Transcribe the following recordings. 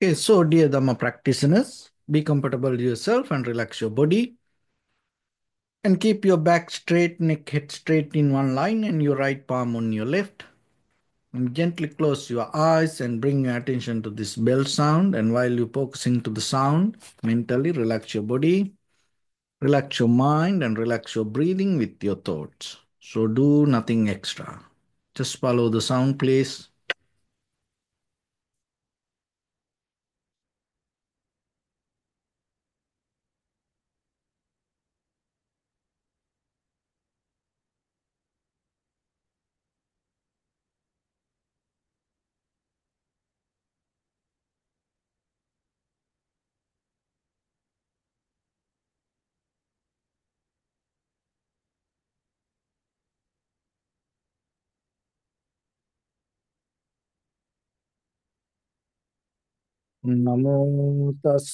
Okay, so dear Dhamma practitioners, be comfortable yourself and relax your body. And keep your back straight, neck head straight in one line, and your right palm on your left. And gently close your eyes and bring your attention to this bell sound. And while you're focusing to the sound, mentally relax your body, relax your mind, and relax your breathing with your thoughts. So do nothing extra. Just follow the sound, please. නමෝ තස්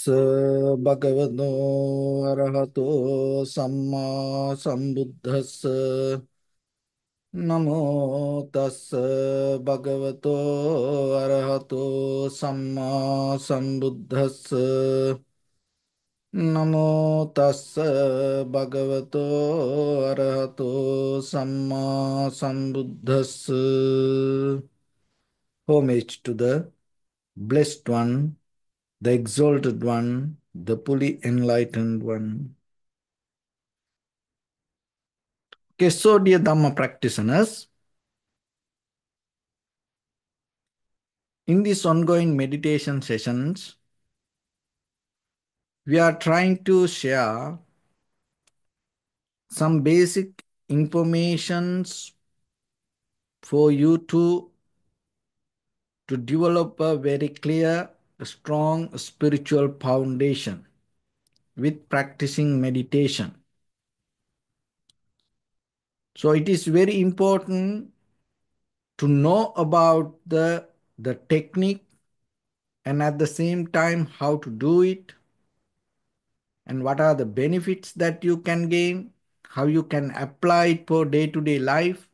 භගවතෝ අරහතෝ සම්මා සම්බුද්දස්ස. නමෝ තස් භගවතෝ අරහතෝ සම්මා සම්බුද්දස්ස. නමෝ තස් භගවතෝ අරහතෝ සම්මා සම්බුද්දස්ස. Homage to the blessed one the exalted one, the fully enlightened one. Okay, so dear Dhamma practitioners, in these ongoing meditation sessions, we are trying to share some basic informations for you to, to develop a very clear strong spiritual foundation with practicing meditation. So it is very important to know about the, the technique and at the same time how to do it and what are the benefits that you can gain, how you can apply it for day-to-day life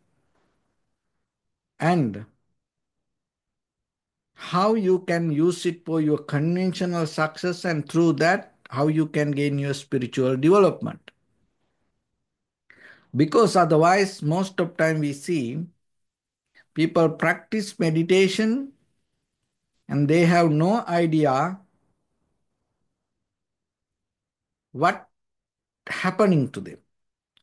and how you can use it for your conventional success and through that how you can gain your spiritual development. Because otherwise most of time we see people practice meditation and they have no idea what happening to them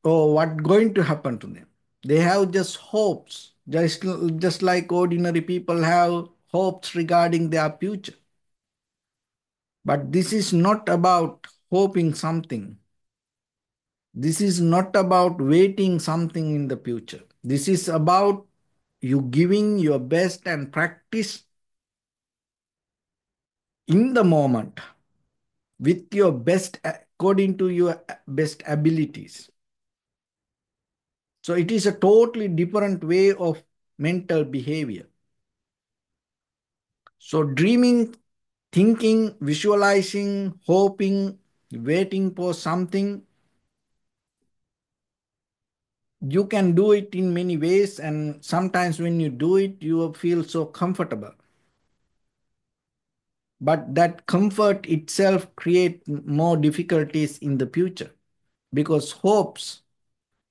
or what going to happen to them. They have just hopes just just like ordinary people have hopes regarding their future. But this is not about hoping something. This is not about waiting something in the future. This is about you giving your best and practice in the moment with your best according to your best abilities. So it is a totally different way of mental behavior so dreaming thinking visualizing hoping waiting for something you can do it in many ways. And sometimes when you do it you feel so comfortable. But that comfort itself create more difficulties in the future. Because hopes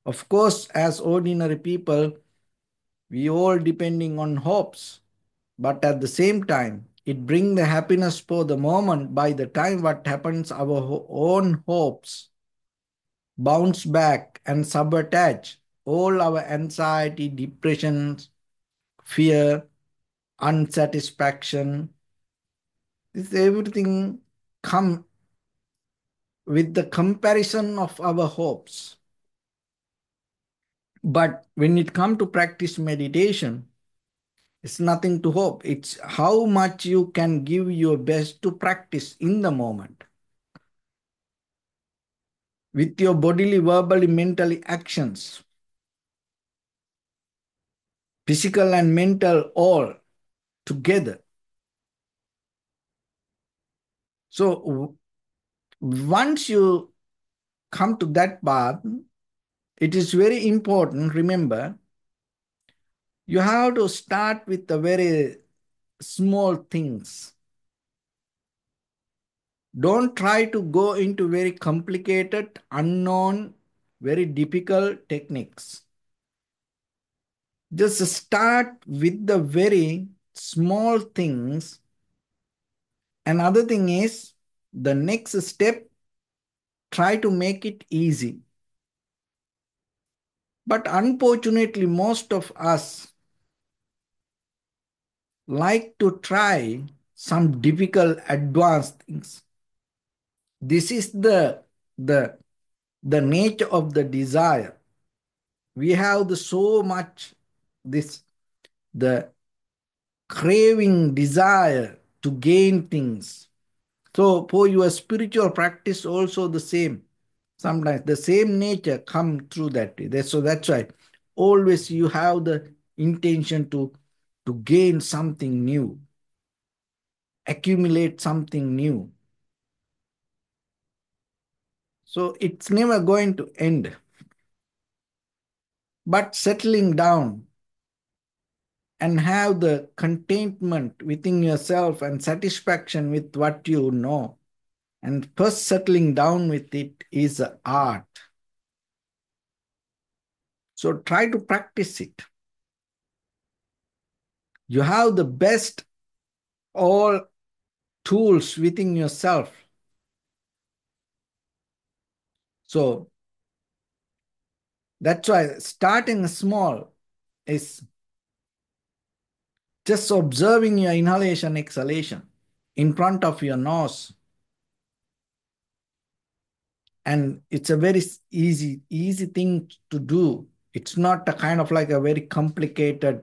of course as ordinary people we all depending on hopes but at the same time it bring the happiness for the moment by the time what happens our own hopes bounce back and sabotage all our anxiety, depressions, fear, unsatisfaction. This everything come with the comparison of our hopes. But when it come to practice meditation, it's nothing to hope. It's how much you can give your best to practice in the moment with your bodily, verbally, mentally actions, physical and mental all together. So once you come to that path, it is very important, remember, you have to start with the very small things. Don't try to go into very complicated, unknown, very difficult techniques. Just start with the very small things. Another thing is the next step, try to make it easy. But unfortunately, most of us like to try some difficult advanced things. This is the, the, the nature of the desire. We have the so much this the craving desire to gain things. So for your spiritual practice also the same. Sometimes the same nature come through that. So that's why always you have the intention to, to gain something new, accumulate something new. So it's never going to end. But settling down and have the contentment within yourself and satisfaction with what you know. And first settling down with it is art. So try to practice it. You have the best all tools within yourself. So that's why starting small is just observing your inhalation, exhalation in front of your nose. And it's a very easy, easy thing to do. It's not a kind of like a very complicated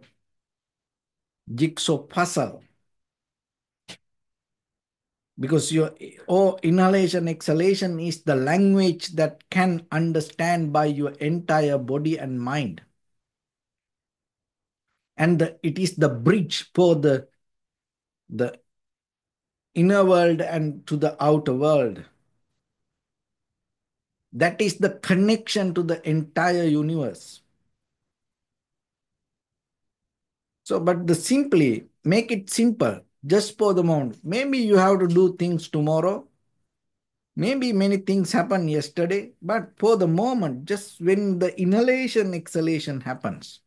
jigsaw puzzle. Because your oh, inhalation, exhalation is the language that can understand by your entire body and mind. And the, it is the bridge for the the inner world and to the outer world. That is the connection to the entire universe so but the simply make it simple just for the moment maybe you have to do things tomorrow maybe many things happened yesterday but for the moment just when the inhalation exhalation happens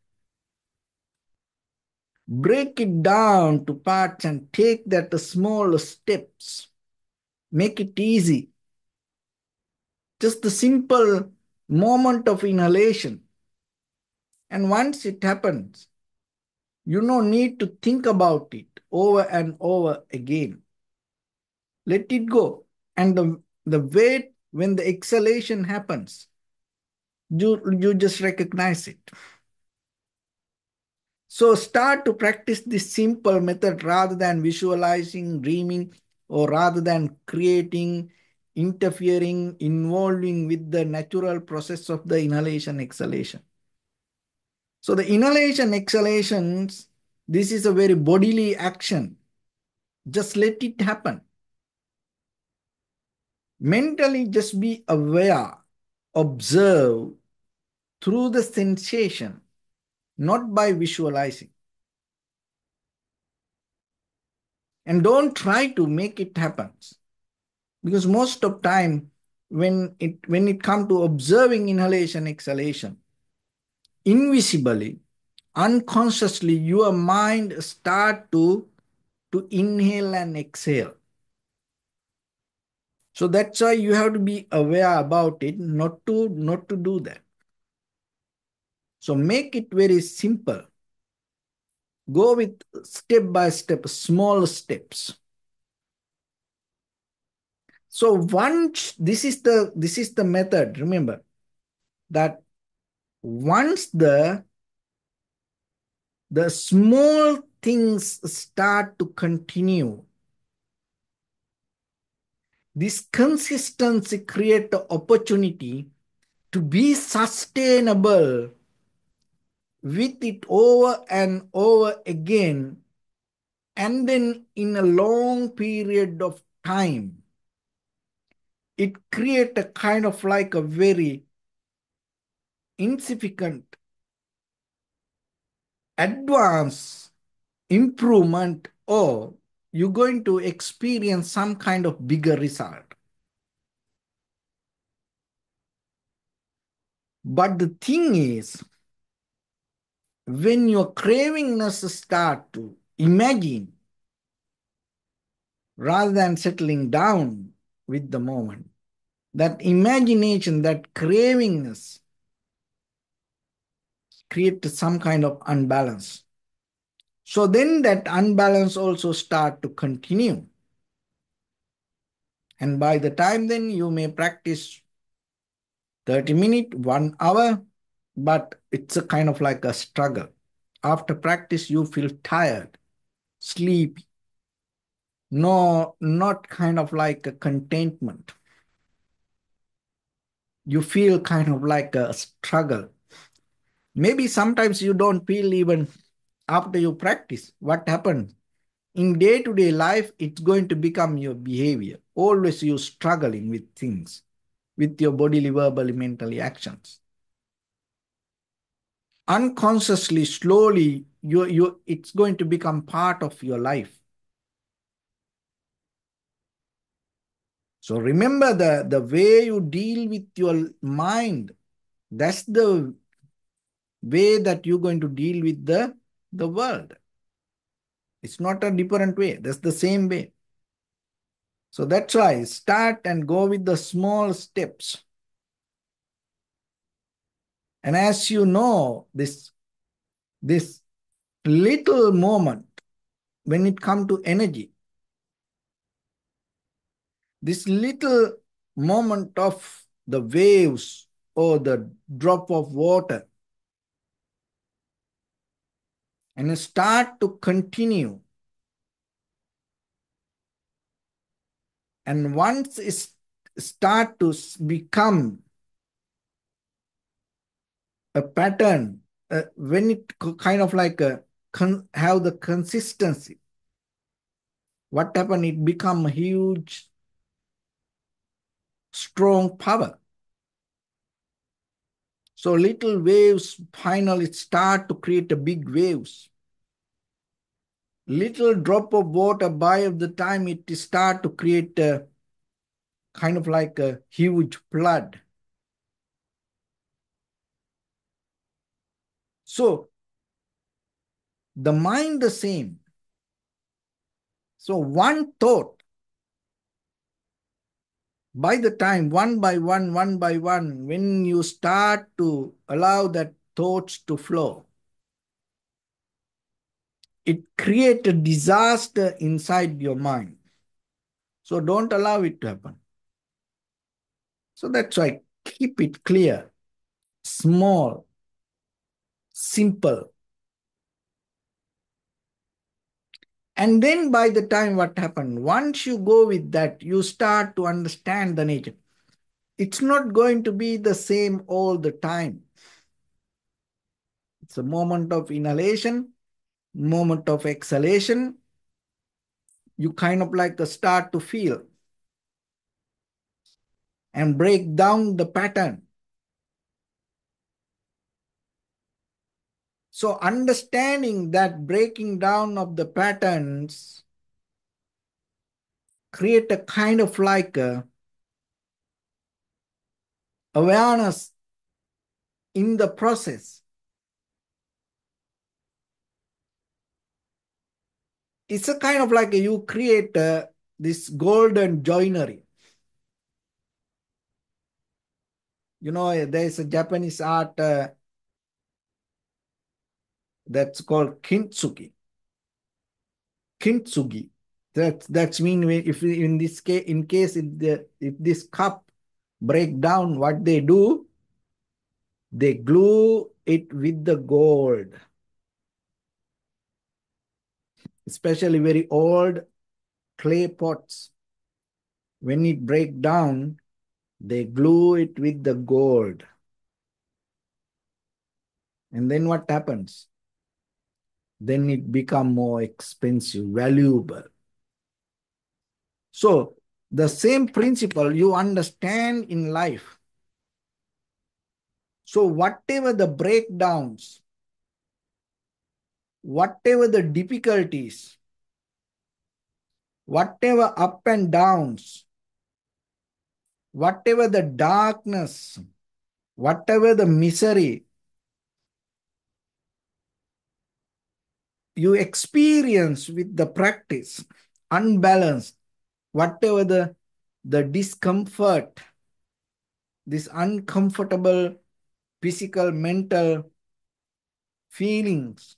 break it down to parts and take that small steps. Make it easy. Just the simple moment of inhalation. And once it happens, you no need to think about it over and over again. Let it go. And the, the wait when the exhalation happens, you, you just recognize it. So start to practice this simple method rather than visualizing, dreaming, or rather than creating, interfering, involving with the natural process of the inhalation exhalation. So the inhalation exhalations, this is a very bodily action. Just let it happen. Mentally, just be aware, observe through the sensation not by visualizing. And don't try to make it happen. Because most of time, when it when it comes to observing inhalation, exhalation, invisibly, unconsciously, your mind start to, to inhale and exhale. So that's why you have to be aware about it, not to not to do that. So make it very simple. Go with step by step, small steps. So once this is the this is the method, remember that once the the small things start to continue, this consistency create the opportunity to be sustainable with it over and over again, and then in a long period of time, it create a kind of like a very insignificant advance improvement or you're going to experience some kind of bigger result. But the thing is, when your cravingness start to imagine rather than settling down with the moment, that imagination, that cravingness creates some kind of unbalance. So then that unbalance also start to continue. And by the time then you may practice 30 minute, one hour, but it's a kind of like a struggle. After practice, you feel tired, sleepy. No, not kind of like a contentment. You feel kind of like a struggle. Maybe sometimes you don't feel even after you practice. What happens? In day-to-day life, it's going to become your behavior. Always you struggling with things, with your bodily, verbally, mentally actions unconsciously, slowly, you, you, it's going to become part of your life. So remember the, the way you deal with your mind, that's the way that you're going to deal with the, the world. It's not a different way. That's the same way. So that's why start and go with the small steps. And as you know, this, this little moment, when it comes to energy, this little moment of the waves or the drop of water, and start to continue. And once it start to become a pattern uh, when it kind of like a have the consistency what happened it become a huge strong power so little waves finally start to create a big waves little drop of water by of the time it start to create a kind of like a huge flood So the mind the same. So one thought, by the time one by one, one by one, when you start to allow that thoughts to flow, it creates a disaster inside your mind. So don't allow it to happen. So that's why keep it clear, small, simple. And then by the time what happened, once you go with that, you start to understand the nature. It's not going to be the same all the time. It's a moment of inhalation, moment of exhalation. You kind of like start to feel and break down the pattern. So understanding that breaking down of the patterns create a kind of like awareness in the process. It's a kind of like you create a, this golden joinery. You know, there's a Japanese art uh, that's called kintsugi. Kintsugi. That that's mean if in this case, in case if the if this cup break down, what they do, they glue it with the gold. Especially very old clay pots. When it break down, they glue it with the gold. And then what happens? Then it become more expensive, valuable. So the same principle you understand in life. So whatever the breakdowns, whatever the difficulties, whatever up and downs, whatever the darkness, whatever the misery you experience with the practice, unbalanced, whatever the, the discomfort, this uncomfortable physical, mental feelings,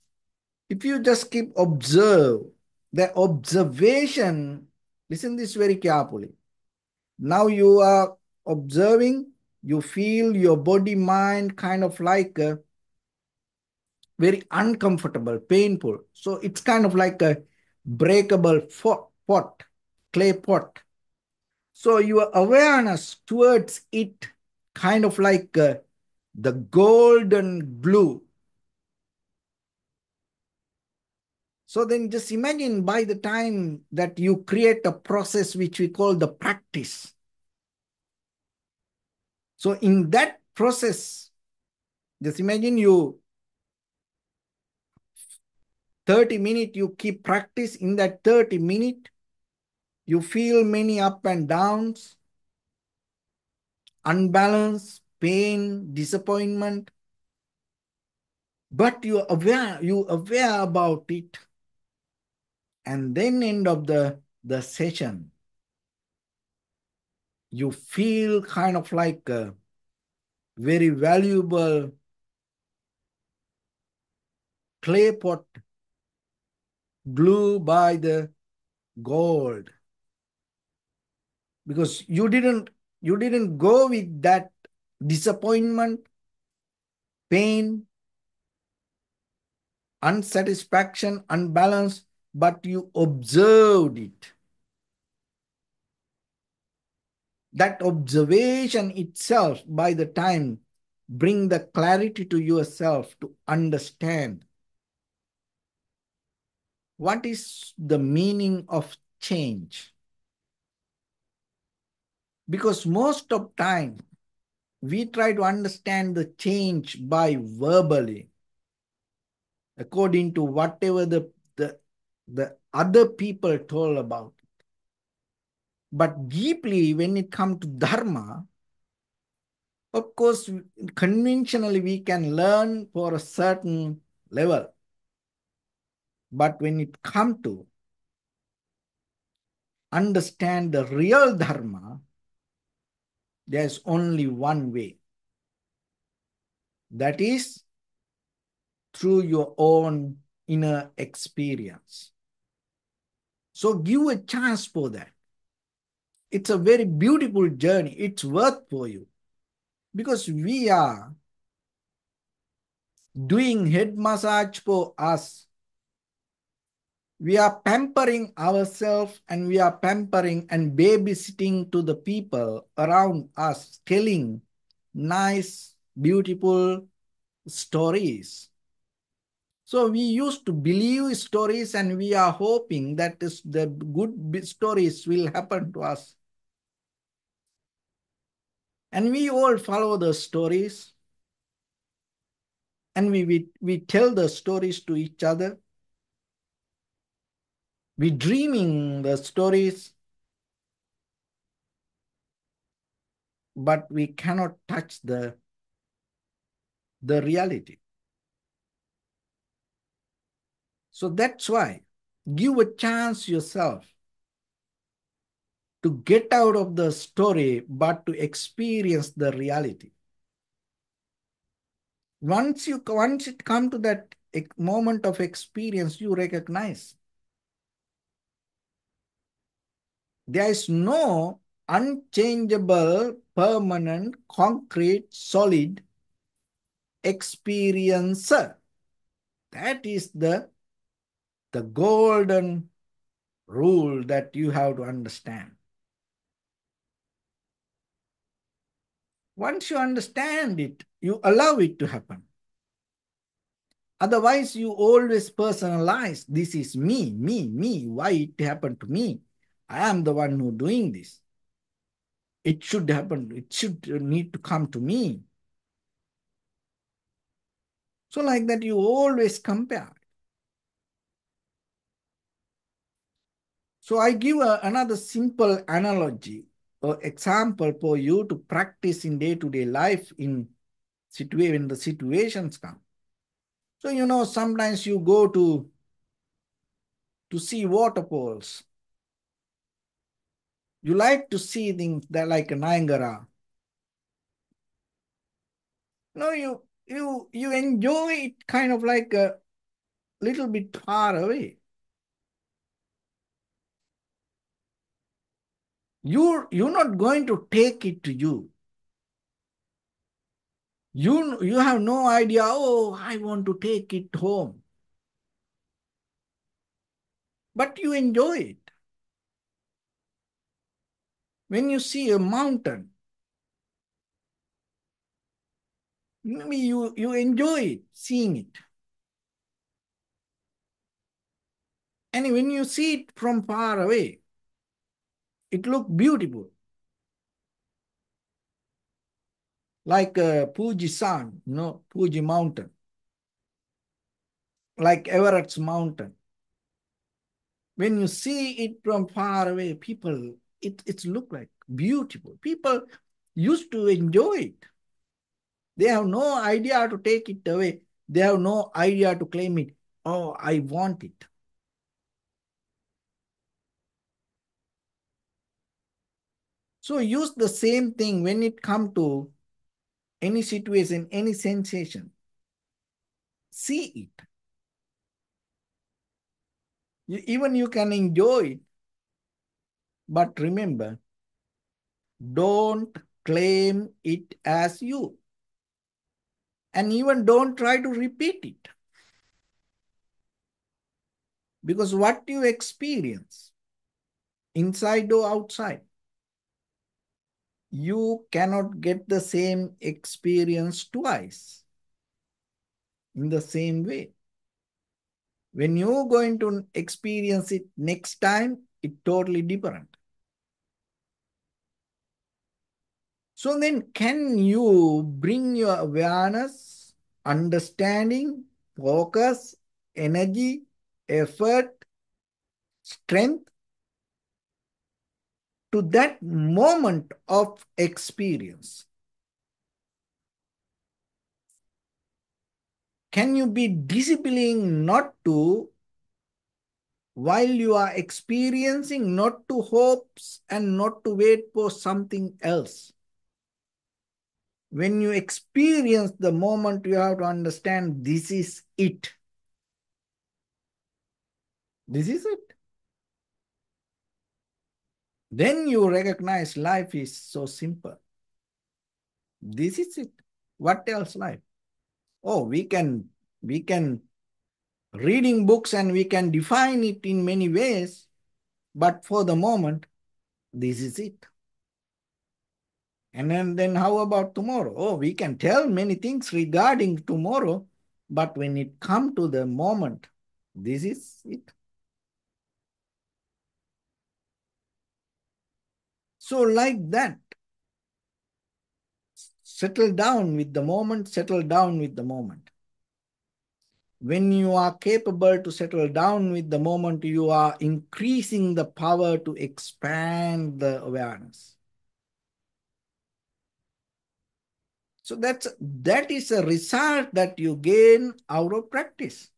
if you just keep observe, the observation, listen this very carefully. Now you are observing, you feel your body, mind kind of like a very uncomfortable, painful. So it's kind of like a breakable pot, clay pot. So your awareness towards it kind of like uh, the golden blue. So then just imagine by the time that you create a process which we call the practice. So in that process, just imagine you 30 minute you keep practice. In that 30 minute you feel many up and downs unbalance pain disappointment. But you aware you aware about it. And then end of the the session you feel kind of like a very valuable clay pot blue by the gold because you didn't you didn't go with that disappointment pain unsatisfaction unbalance but you observed it. That observation itself by the time bring the clarity to yourself to understand what is the meaning of change? Because most of time, we try to understand the change by verbally, according to whatever the, the, the other people told about it. But deeply, when it comes to Dharma, of course, conventionally we can learn for a certain level. But when it comes to understand the real Dharma, there's only one way. That is through your own inner experience. So give a chance for that. It's a very beautiful journey. It's worth for you. Because we are doing head massage for us we are pampering ourselves and we are pampering and babysitting to the people around us, telling nice, beautiful stories. So we used to believe stories and we are hoping that the good stories will happen to us. And we all follow the stories and we, we, we tell the stories to each other dreaming the stories, but we cannot touch the, the reality. So that's why give a chance yourself to get out of the story, but to experience the reality. Once you once it come to that moment of experience, you recognize there is no unchangeable, permanent, concrete, solid experiencer. That is the, the golden rule that you have to understand. Once you understand it, you allow it to happen. Otherwise, you always personalize, this is me, me, me, why it happened to me. I am the one who doing this. It should happen. It should need to come to me. So like that, you always compare. So I give a, another simple analogy or example for you to practice in day-to-day life in when the situations come. So you know, sometimes you go to to see waterfalls. You like to see things that like Niagara. No, you you you enjoy it kind of like a little bit far away. You're you're not going to take it to you. You you have no idea, oh, I want to take it home. But you enjoy it. When you see a mountain, maybe you, you enjoy it, seeing it. And when you see it from far away, it looks beautiful. Like uh, Fuji San, you know, Fuji Mountain. Like Everest Mountain. When you see it from far away, people, it, it look like beautiful. People used to enjoy it. They have no idea to take it away. They have no idea to claim it. Oh, I want it. So use the same thing when it come to any situation, any sensation. See it. You, even you can enjoy it. But remember, don't claim it as you. And even don't try to repeat it. Because what you experience, inside or outside, you cannot get the same experience twice in the same way. When you're going to experience it next time, it's totally different. So then can you bring your awareness, understanding, focus, energy, effort, strength to that moment of experience? Can you be disciplining not to, while you are experiencing, not to hopes and not to wait for something else? When you experience the moment, you have to understand this is it. This is it. Then you recognize life is so simple. This is it. What else life? Oh, we can we can reading books and we can define it in many ways, but for the moment, this is it. And then, then how about tomorrow? Oh, we can tell many things regarding tomorrow, but when it come to the moment, this is it. So like that, settle down with the moment, settle down with the moment. When you are capable to settle down with the moment, you are increasing the power to expand the awareness. So that's that is a result that you gain out of practice.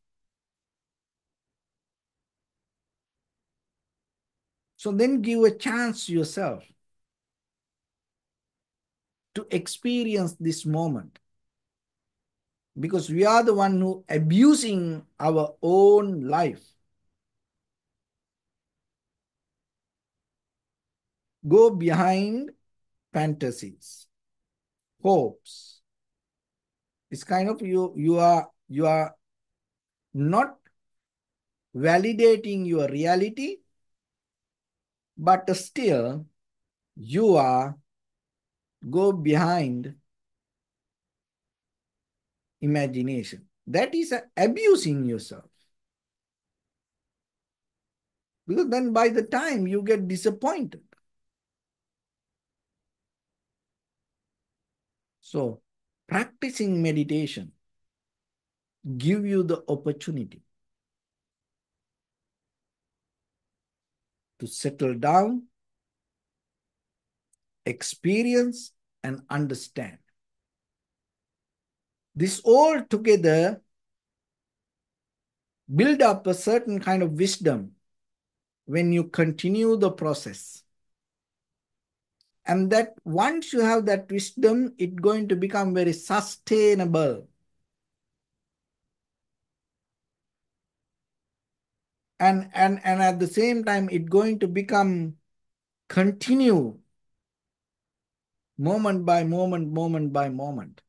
So then give a chance yourself to experience this moment. Because we are the one who abusing our own life. Go behind fantasies, hopes. It's kind of you you are you are not validating your reality, but still you are go behind imagination. That is abusing yourself. Because then by the time you get disappointed. So practicing meditation give you the opportunity to settle down, experience, and understand. This all together build up a certain kind of wisdom when you continue the process. And that once you have that wisdom, it's going to become very sustainable. And, and, and at the same time, it's going to become continue moment by moment, moment by moment.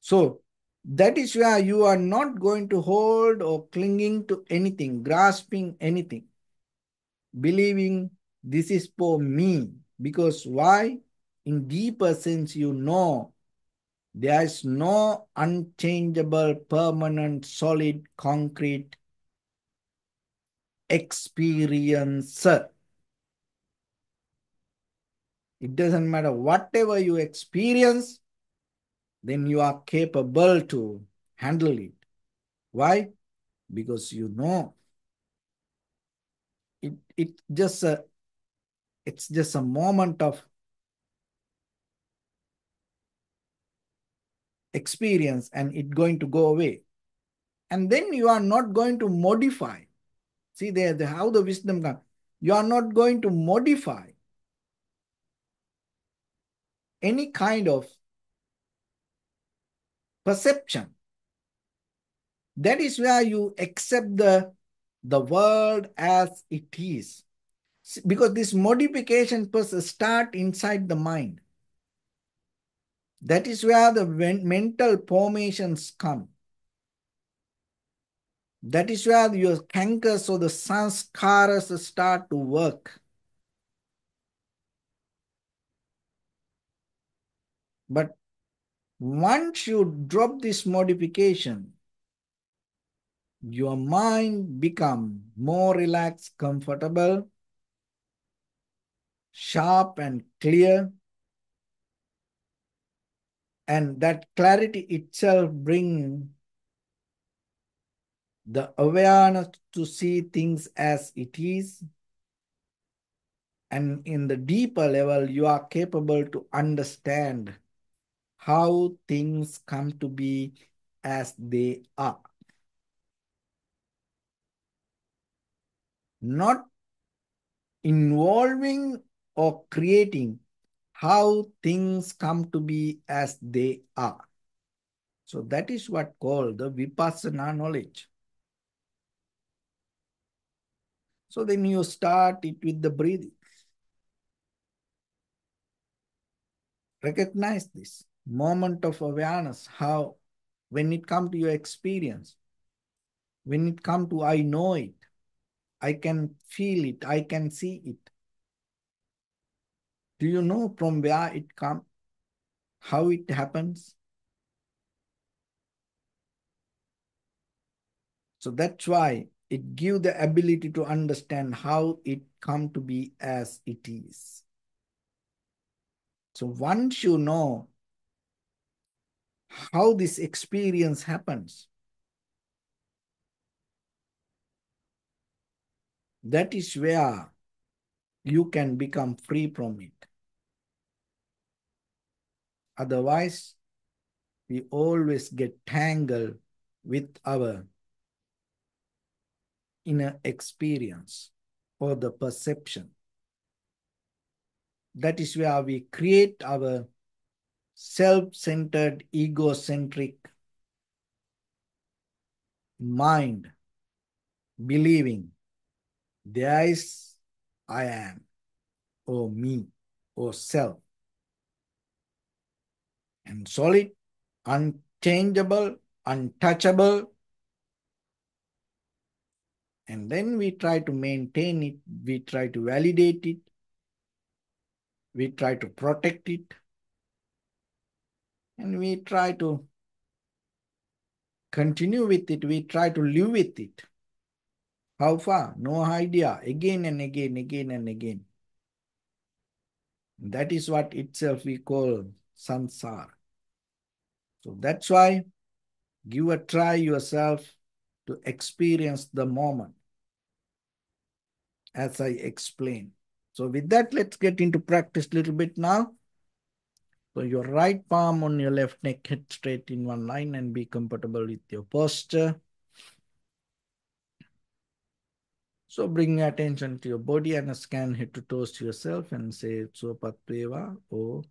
So that is where you are not going to hold or clinging to anything, grasping anything, believing this is for me. Because why? In deeper sense, you know there is no unchangeable, permanent, solid, concrete experience. It doesn't matter whatever you experience, then you are capable to handle it. Why? Because you know it it just a it's just a moment of experience and it going to go away. And then you are not going to modify. See there the, how the wisdom comes. You are not going to modify any kind of perception. That is where you accept the, the world as it is. Because this modification first start inside the mind. That is where the mental formations come. That is where your cankers or the sanskaras start to work. But once you drop this modification, your mind become more relaxed, comfortable, sharp and clear. And that clarity itself bring the awareness to see things as it is. And in the deeper level, you are capable to understand how things come to be as they are. Not involving or creating how things come to be as they are. So that is what called the vipassana knowledge. So then you start it with the breathing. Recognize this moment of awareness, how when it come to your experience, when it come to I know it, I can feel it, I can see it. Do you know from where it come, how it happens? So that's why it give the ability to understand how it come to be as it is. So once you know how this experience happens. That is where you can become free from it. Otherwise, we always get tangled with our inner experience or the perception. That is where we create our self-centered, egocentric mind, believing there is I am, or me, or self. And solid, unchangeable, untouchable. And then we try to maintain it, we try to validate it, we try to protect it, and we try to continue with it, we try to live with it. How far? No idea. Again and again, again and again. That is what itself we call samsara. So that's why give a try yourself to experience the moment. as I explained. So with that, let's get into practice a little bit now. So your right palm on your left neck, head straight in one line and be comfortable with your posture. So bring attention to your body and a scan head to toes to yourself and say Suapatveva or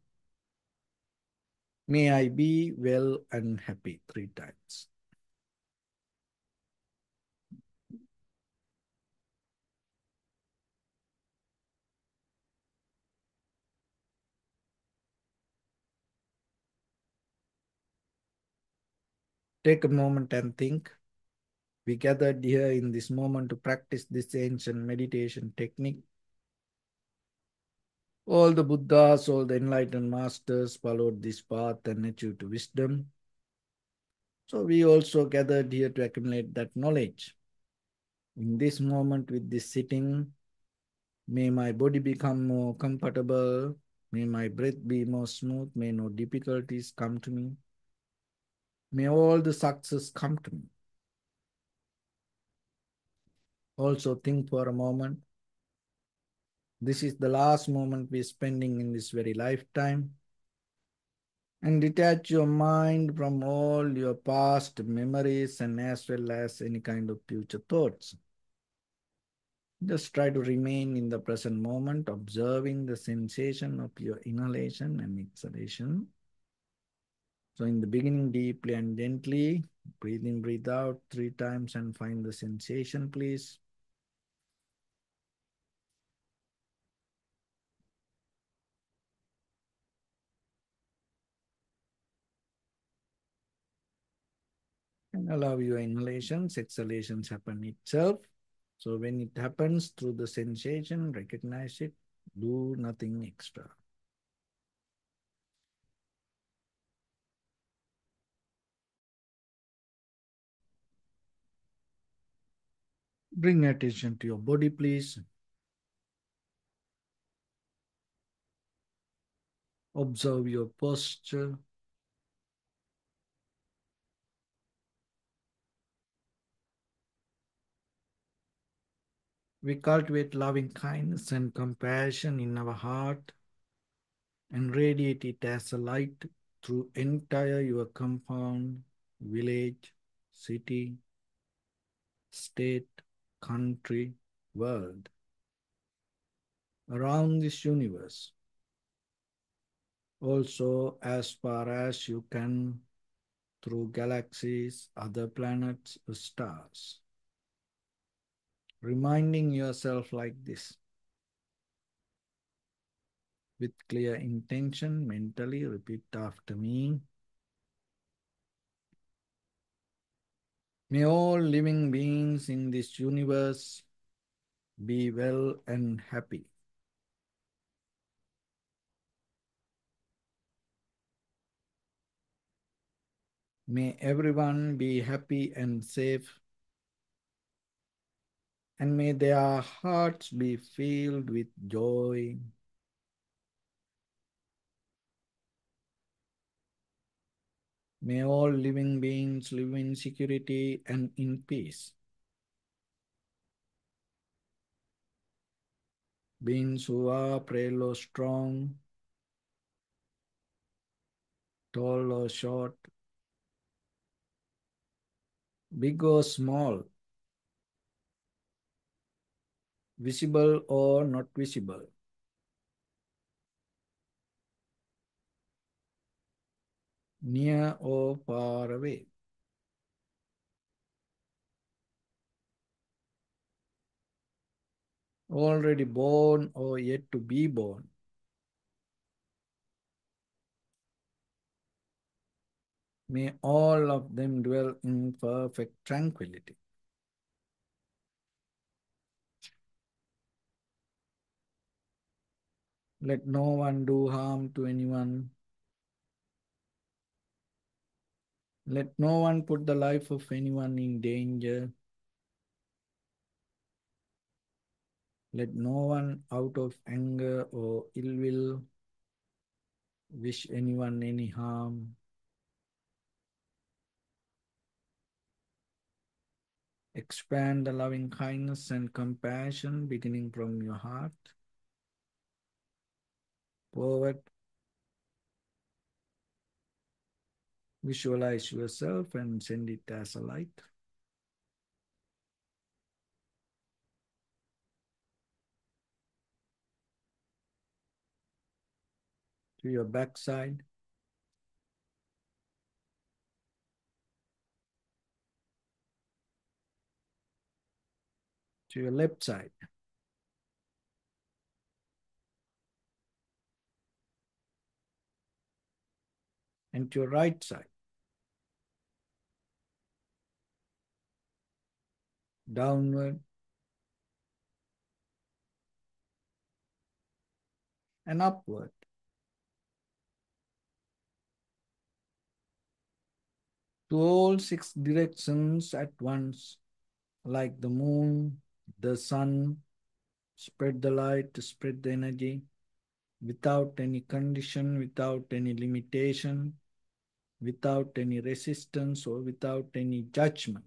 May I be well and happy three times. Take a moment and think. We gathered here in this moment to practice this ancient meditation technique. All the Buddhas, all the enlightened masters followed this path and achieved wisdom. So we also gathered here to accumulate that knowledge. In this moment with this sitting, may my body become more comfortable, may my breath be more smooth, may no difficulties come to me. May all the success come to me. Also think for a moment. This is the last moment we're spending in this very lifetime. And detach your mind from all your past memories and as well as any kind of future thoughts. Just try to remain in the present moment, observing the sensation of your inhalation and exhalation. So in the beginning, deeply and gently, breathe in, breathe out three times and find the sensation, please. And allow your inhalations, exhalations happen itself. So when it happens through the sensation, recognize it, do nothing extra. Bring attention to your body, please. Observe your posture. We cultivate loving kindness and compassion in our heart and radiate it as a light through entire your compound, village, city, state, country, world, around this universe. Also, as far as you can, through galaxies, other planets, stars. Reminding yourself like this. With clear intention, mentally repeat after me. May all living beings in this universe be well and happy. May everyone be happy and safe. And may their hearts be filled with joy. May all living beings live in security and in peace. Beings who are or strong, tall or short, big or small, visible or not visible. Near or far away. Already born or yet to be born. May all of them dwell in perfect tranquility. Let no one do harm to anyone. Let no one put the life of anyone in danger. Let no one out of anger or ill will wish anyone any harm. Expand the loving kindness and compassion beginning from your heart forward. Visualize yourself and send it as a light. To your backside. To your left side. And to your right side. Downward. And upward. To all six directions at once, like the moon, the sun, spread the light, spread the energy without any condition, without any limitation, without any resistance or without any judgment.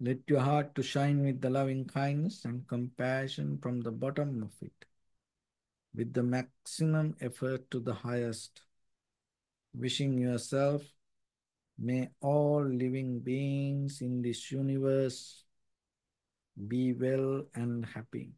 Let your heart to shine with the loving kindness and compassion from the bottom of it, with the maximum effort to the highest. Wishing yourself, may all living beings in this universe be well and happy.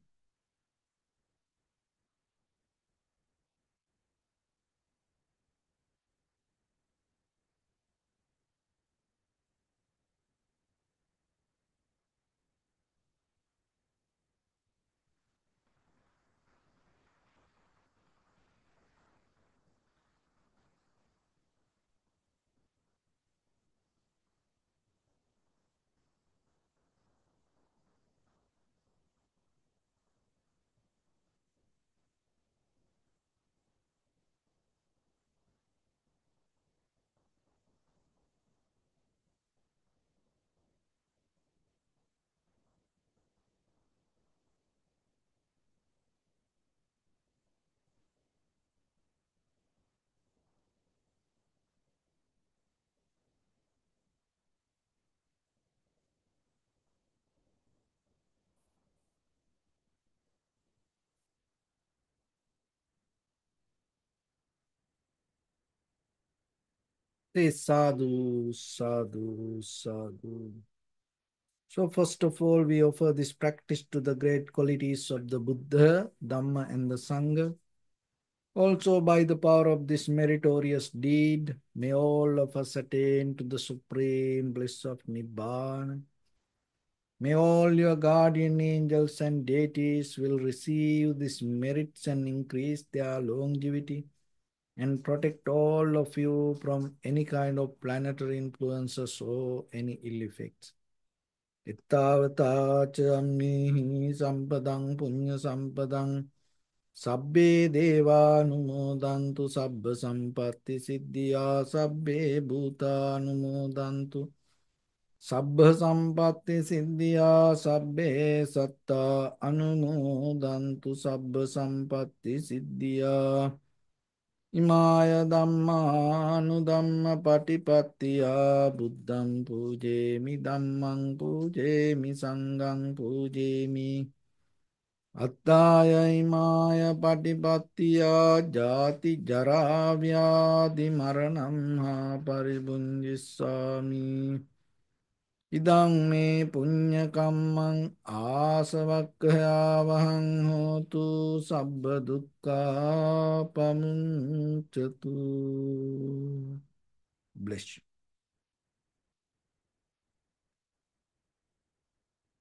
Sadhu, sadhu, sadhu. So first of all, we offer this practice to the great qualities of the Buddha, Dhamma and the Sangha. Also by the power of this meritorious deed, may all of us attain to the supreme bliss of Nibbana. May all your guardian angels and deities will receive these merits and increase their longevity and protect all of you from any kind of planetary influences or any ill effects. එත්තාවතාච අම්මේහි සම්පදං පුඤ්ඤ සම්පදං සබ්බේ දේවානුමෝදන්තු සබ්බ සම්පත්ති සිද්ධියා සබ්බේ භූතානුමෝදන්තු සබ්බ සම්පත්ති සිද්ධියා සබ්බේ සත්තා අනුමෝදන්තු සබ්බ සම්පත්ති සිද්ධියා ඉමාය ධම්මානු ධම්ම පටිපත්තියා බුද්ධම් පූජේමි ධම්මං පූජේමි සංගං පූජේමි. අත්තායයිමාය පටිපත්තියා ජාති ජරාව්‍යාදි මරණම් හා පරිබුංජිස්සාමී ඉදං මේ පුඤ්ඤකම්මං ආසවක්ඛයාවහං හෝතු සබ්බ දුක්ඛා පමුච්චතු bless you.